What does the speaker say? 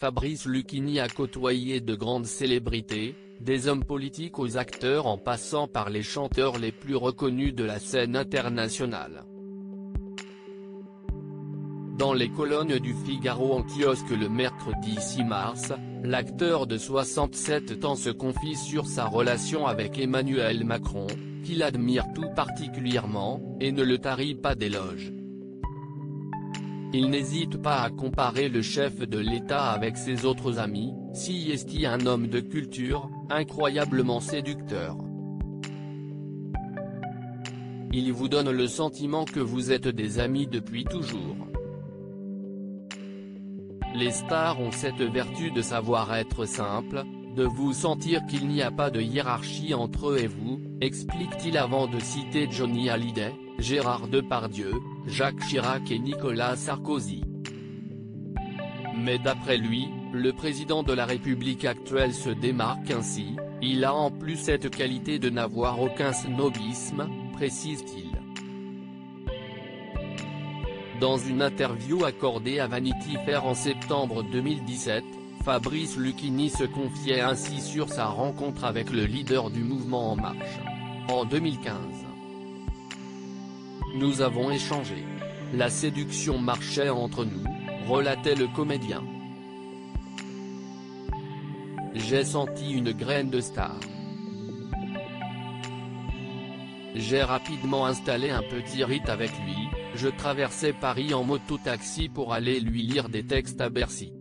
Fabrice Lucchini a côtoyé de grandes célébrités, des hommes politiques aux acteurs en passant par les chanteurs les plus reconnus de la scène internationale. Dans les colonnes du Figaro en kiosque le mercredi 6 mars, l'acteur de 67 ans se confie sur sa relation avec Emmanuel Macron, qu'il admire tout particulièrement, et ne le tarit pas d'éloges. Il n'hésite pas à comparer le chef de l'État avec ses autres amis, si est un homme de culture, incroyablement séducteur. Il vous donne le sentiment que vous êtes des amis depuis toujours. Les stars ont cette vertu de savoir être simples, de vous sentir qu'il n'y a pas de hiérarchie entre eux et vous, explique-t-il avant de citer Johnny Hallyday, Gérard Depardieu, Jacques Chirac et Nicolas Sarkozy. Mais d'après lui, le président de la République actuelle se démarque ainsi, il a en plus cette qualité de n'avoir aucun snobisme, précise-t-il. Dans une interview accordée à Vanity Fair en septembre 2017, Fabrice Lucchini se confiait ainsi sur sa rencontre avec le leader du mouvement En Marche. En 2015. Nous avons échangé. La séduction marchait entre nous, relatait le comédien. J'ai senti une graine de star. J'ai rapidement installé un petit rite avec lui, je traversais Paris en moto-taxi pour aller lui lire des textes à Bercy.